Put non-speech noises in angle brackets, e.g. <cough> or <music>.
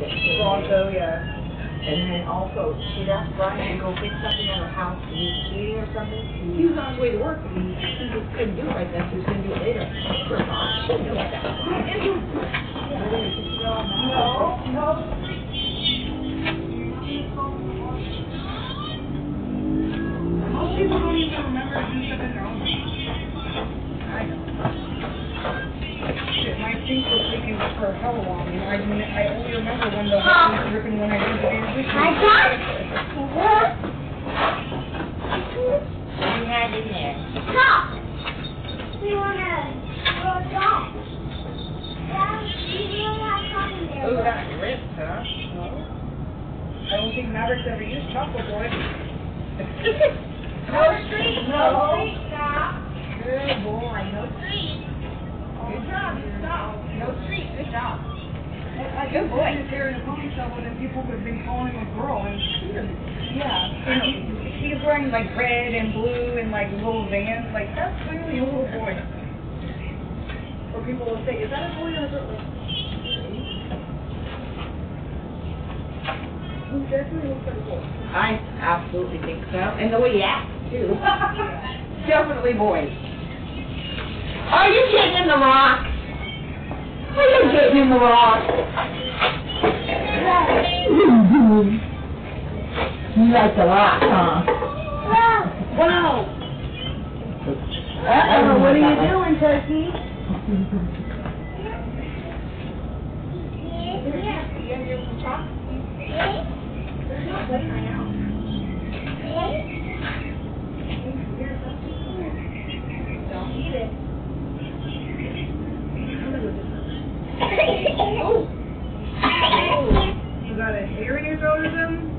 Bronco, yeah. And then also, she'd asked Brian to go get something at her house, to use heating or something. He was on his way to work, and he, he just couldn't do it right then, so he was gonna do it later. She was she knew that. Oh, no, no. Was for hell long, and I, didn't- I only remember when the hose was dripping when I did the damn dishes. We had in there. Oh, that ripped, huh? No. I don't think Maverick's ever used chocolate boy. <laughs> No street, no. Job. I Good just boy. his hair in a ponytail, but then people would have been calling him a girl, and yeah, and he, he was wearing like red and blue and like little vans, like that's clearly a little boy. Or people will say, is that a boy or a girl? He definitely looks like a boy. I absolutely think so. And the way he acts, too. <laughs> Definitely boys. Are you getting in the rock? Are you getting in the rock? You like the rock, huh? Wow. Uh-oh, what are you doing, Turkey? <laughs> Don't eat it. You got a hair in your throat or something?